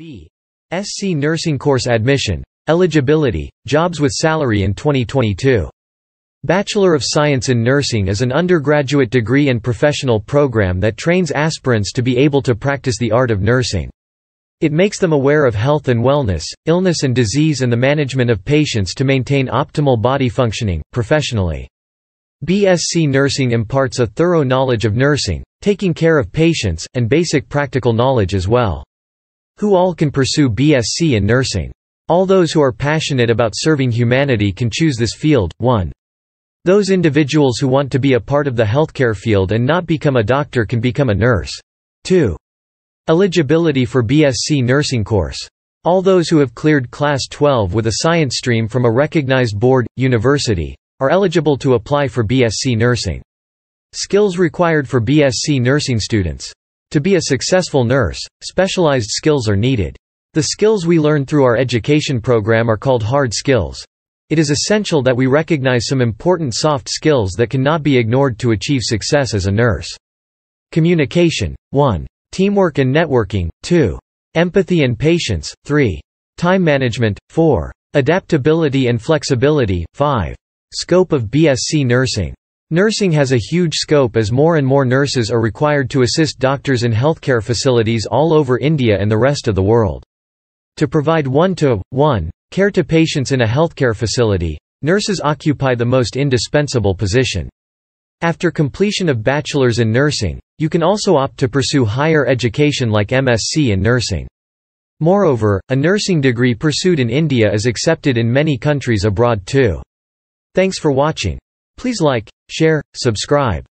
B. SC Nursing Course Admission. Eligibility, Jobs with Salary in 2022. Bachelor of Science in Nursing is an undergraduate degree and professional program that trains aspirants to be able to practice the art of nursing. It makes them aware of health and wellness, illness and disease and the management of patients to maintain optimal body functioning, professionally. BSc Nursing imparts a thorough knowledge of nursing, taking care of patients, and basic practical knowledge as well. Who all can pursue BSc in nursing? All those who are passionate about serving humanity can choose this field. 1. Those individuals who want to be a part of the healthcare field and not become a doctor can become a nurse. 2. Eligibility for BSc nursing course. All those who have cleared Class 12 with a science stream from a recognized board, university, are eligible to apply for BSc nursing. Skills required for BSc nursing students. To be a successful nurse, specialized skills are needed. The skills we learn through our education program are called hard skills. It is essential that we recognize some important soft skills that cannot be ignored to achieve success as a nurse. Communication. 1. Teamwork and networking. 2. Empathy and patience. 3. Time management. 4. Adaptability and flexibility. 5. Scope of BSc nursing. Nursing has a huge scope as more and more nurses are required to assist doctors in healthcare facilities all over India and the rest of the world. To provide one-to-one care to patients in a healthcare facility, nurses occupy the most indispensable position. After completion of bachelor's in nursing, you can also opt to pursue higher education like MSc in nursing. Moreover, a nursing degree pursued in India is accepted in many countries abroad too. Thanks for watching. Please like, share, subscribe.